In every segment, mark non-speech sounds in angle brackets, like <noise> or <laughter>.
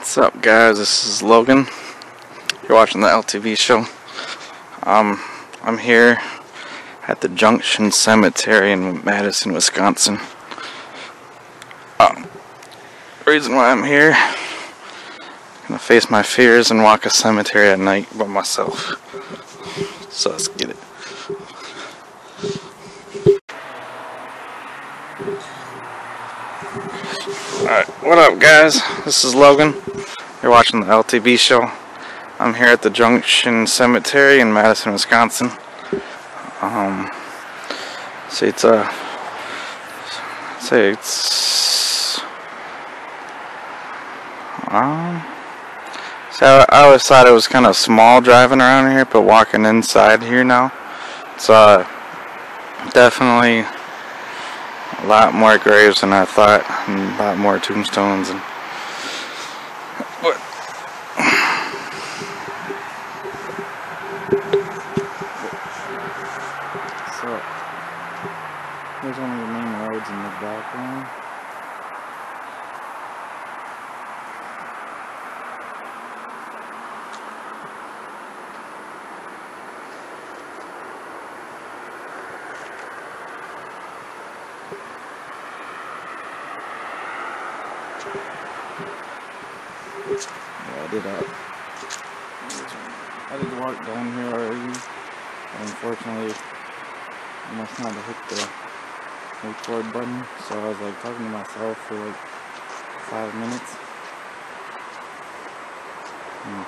What's up guys, this is Logan. You're watching the LTB show. Um, I'm here at the Junction Cemetery in Madison, Wisconsin. Um, reason why I'm here, I'm gonna face my fears and walk a cemetery at night by myself. So let's get it. Alright, what up guys? This is Logan. You're watching the LTB show. I'm here at the Junction Cemetery in Madison, Wisconsin. Um, see, it's a, say it's, um, so I, I always thought it was kind of small driving around here, but walking inside here now, it's uh, definitely a lot more graves than I thought, and a lot more tombstones and. But so here's one of the main roads in the background. Yeah, I did that. I did walk down here already. Unfortunately, I must not have hit the record button, so I was like talking to myself for like five minutes. Hmm,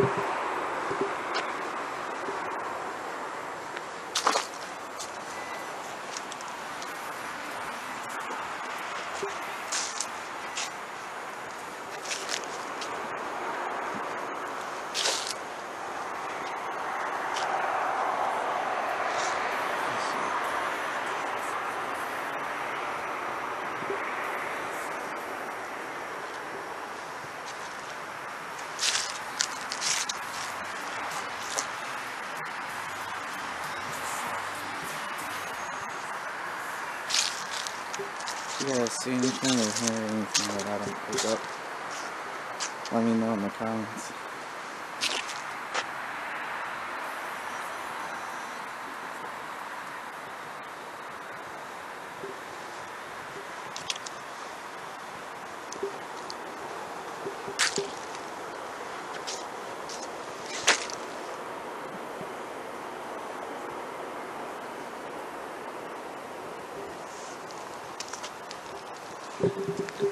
off <laughs> see anything or hear anything that I don't pick up, let me know in the comments.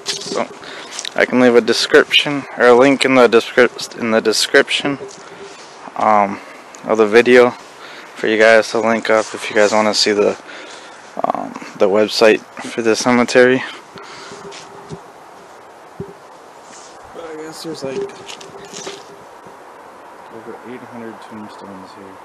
So I can leave a description or a link in the descrip in the description um, of the video for you guys to link up if you guys want to see the um, the website for the cemetery. But I guess there's like over 800 tombstones here.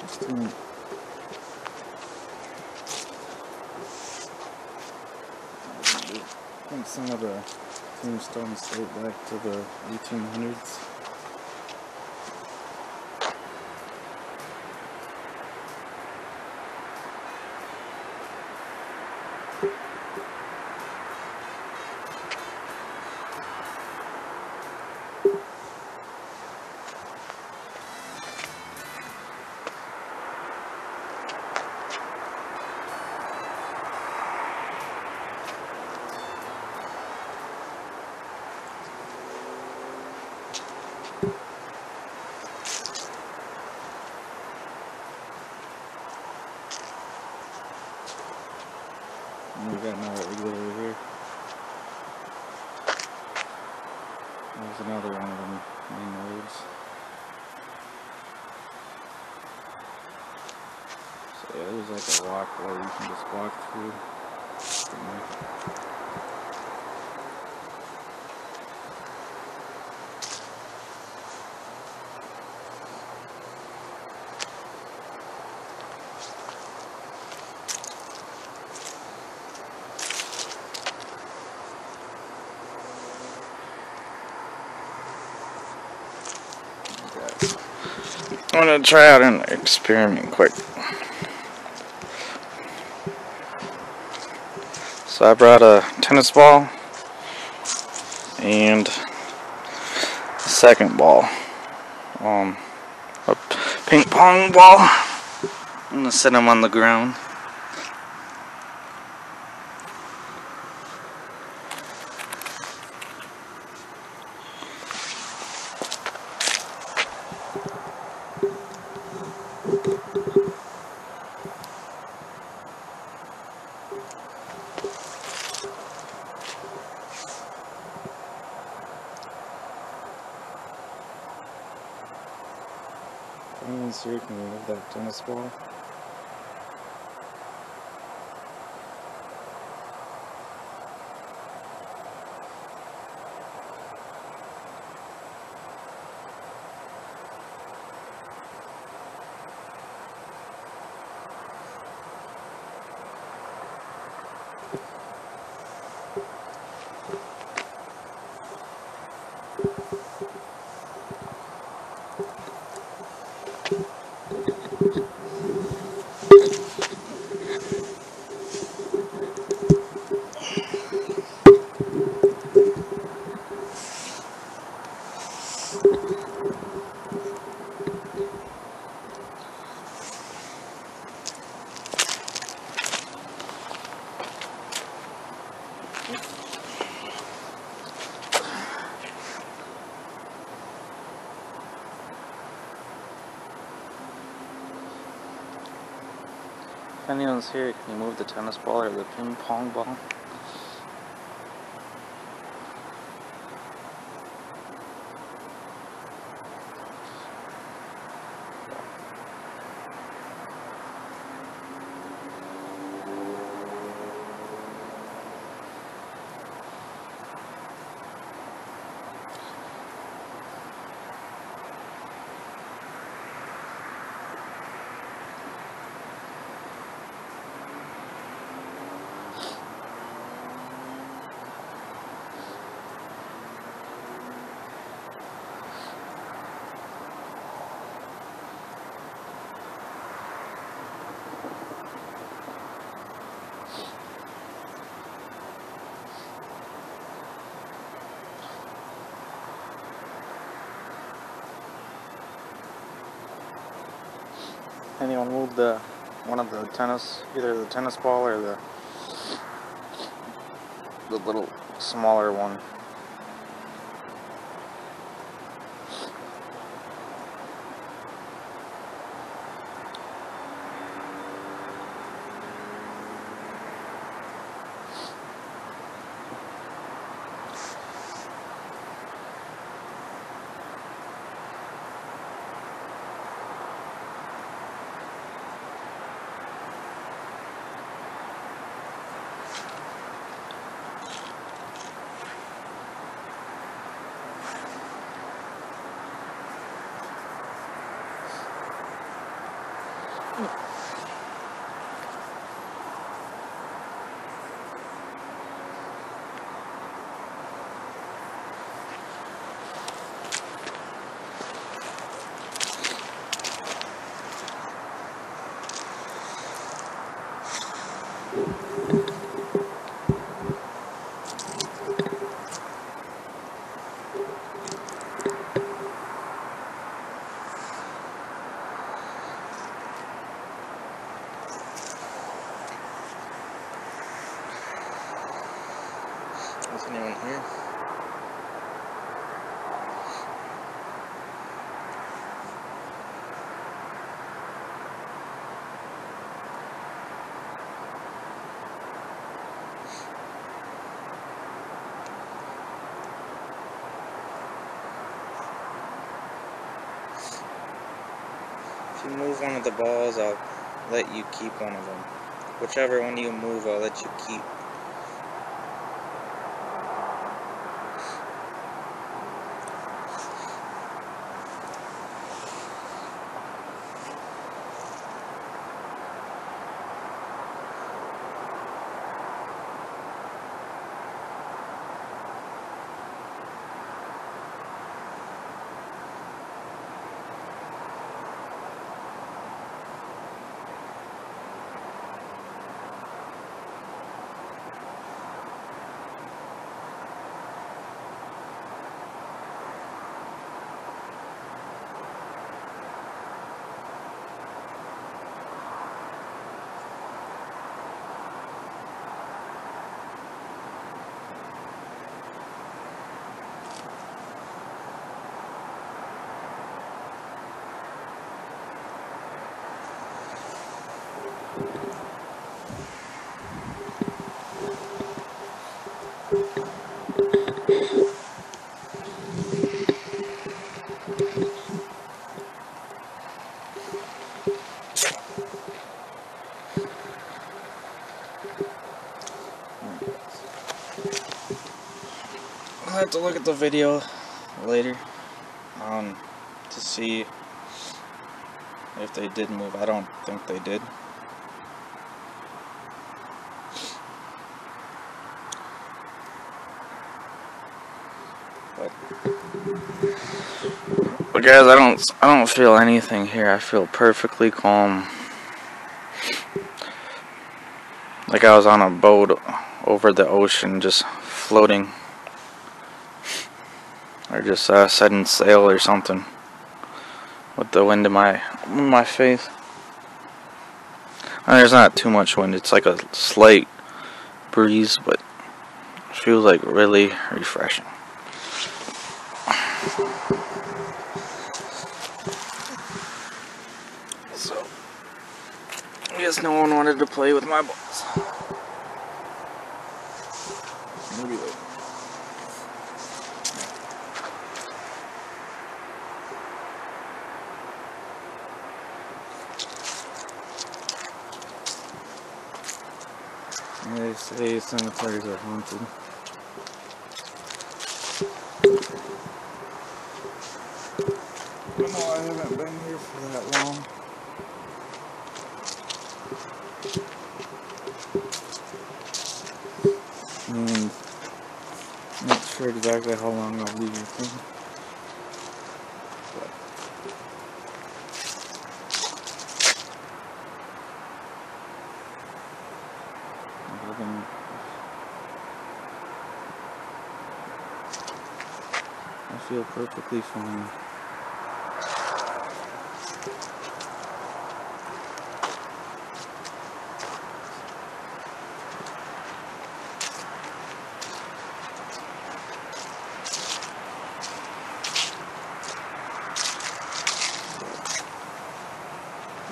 Just in- I think some of the tombstones date back to the There's another one of them main roads. So yeah, there's like a walkway you can just walk through. Gonna try out an experiment quick. So I brought a tennis ball and a second ball. Um, a ping pong ball. I'm gonna set them on the ground. Anyone's here, can you move that tennis ball? Anyone's here, can you move the tennis ball or the ping pong ball? Anyone move the one of the tennis, either the tennis ball or the the little smaller one? Here? If you move one of the balls, I'll let you keep one of them. Whichever one you move, I'll let you keep. I'll have to look at the video later um, to see if they did move. I don't think they did. Guys, I don't I don't feel anything here. I feel perfectly calm. Like I was on a boat over the ocean just floating or just uh, setting sail or something with the wind in my in my face. And there's not too much wind; it's like a slight breeze, but feels like really refreshing. So, I guess no one wanted to play with my balls. Maybe they. They say cemeteries are haunted. I know I haven't been here for that long. And not sure exactly how long I'll be here for. But I'm living I feel perfectly fine.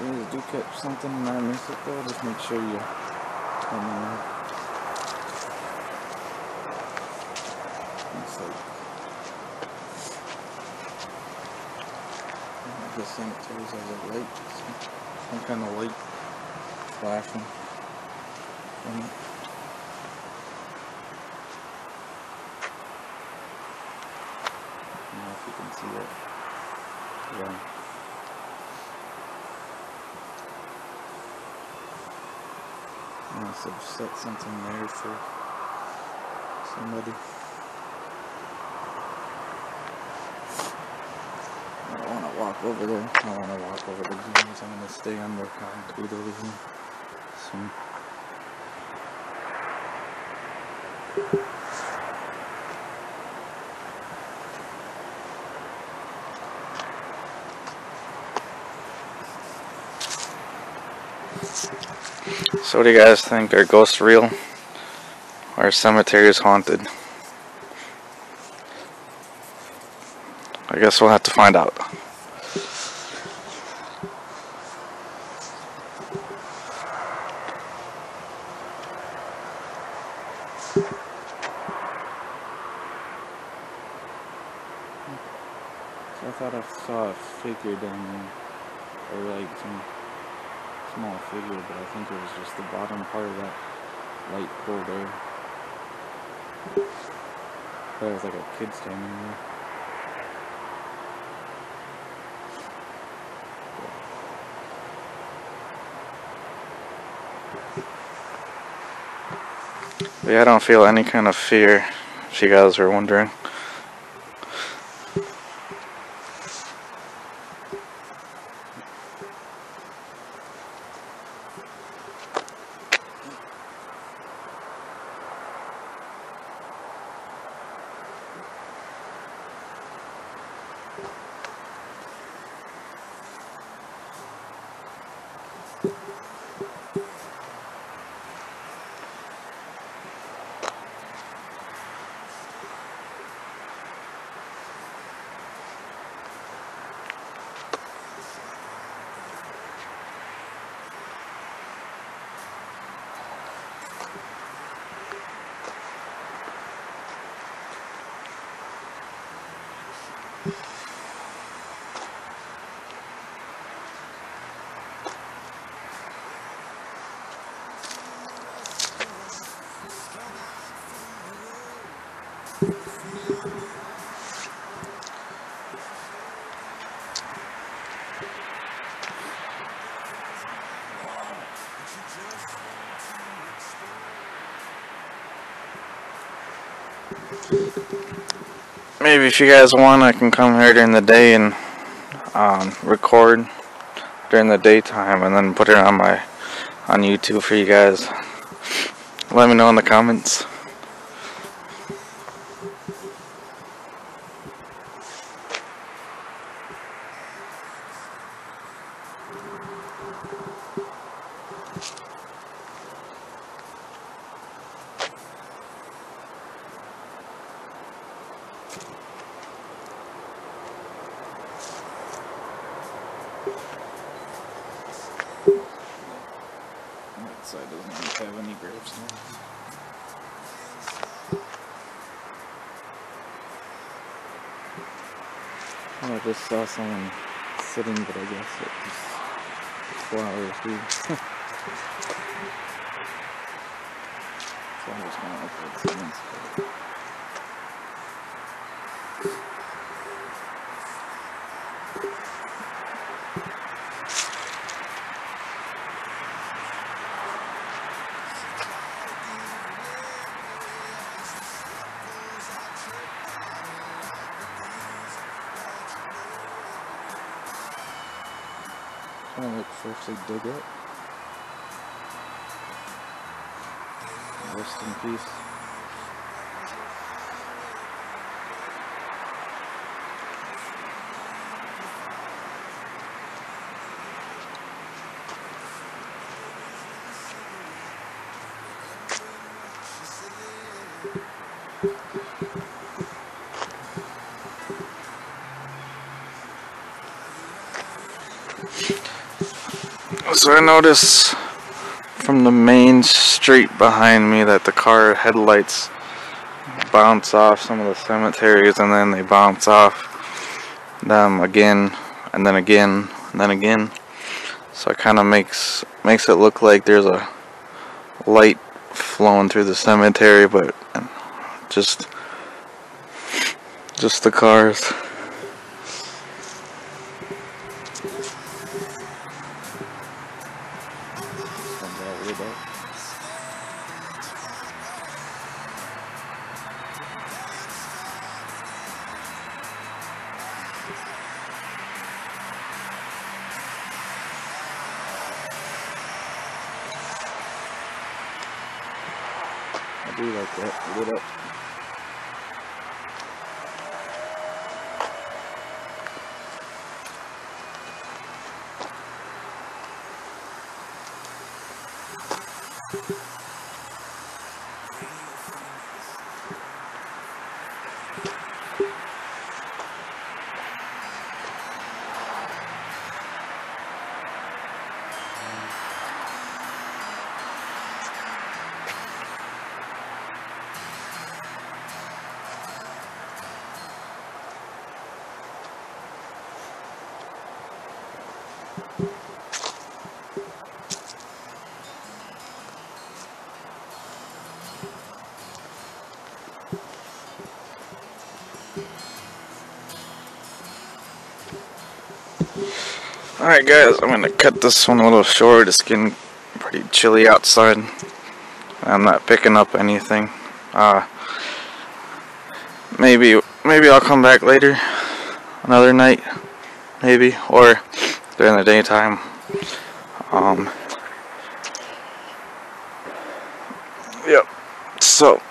You do catch something and I miss it though, just make sure you let me know. It's like the cemeteries has a light, some, some kind of light flashing from it. I don't know if you can see it. Yeah. I must have set something there for somebody. I don't want to walk over there. I don't want to walk over the dunes. I'm going to stay under concrete over here. So. So what do you guys think? Are ghosts real? Are cemeteries haunted? I guess we'll have to find out. I thought I saw a figure down there, or like some small figure, but I think it was just the bottom part of that light pole there. That was like a kid standing there. Yeah, I don't feel any kind of fear, if you guys are wondering. Maybe if you guys want, I can come here during the day and um, record during the daytime and then put it on my on YouTube for you guys. Let me know in the comments. That side doesn't have any gravestones. Oh, I just saw someone sitting, but I guess it was flowers too. so I'm just gonna look at freshly dig it. Rest in peace. So I notice from the main street behind me that the car headlights bounce off some of the cemeteries and then they bounce off them again and then again and then again. So it kind of makes makes it look like there's a light flowing through the cemetery, but just just the cars. you Alright guys, I'm gonna cut this one a little short. It's getting pretty chilly outside. I'm not picking up anything. Uh, maybe maybe I'll come back later. Another night. Maybe. Or during the daytime. Um Yep. So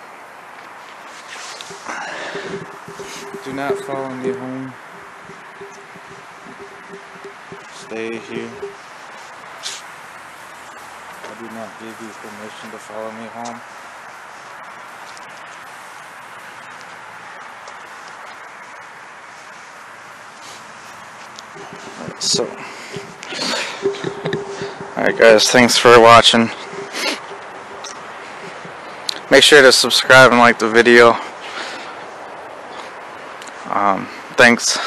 do not follow me home. Stay here. I do not give you permission to follow me home. So, alright guys, thanks for watching. Make sure to subscribe and like the video. Um, thanks.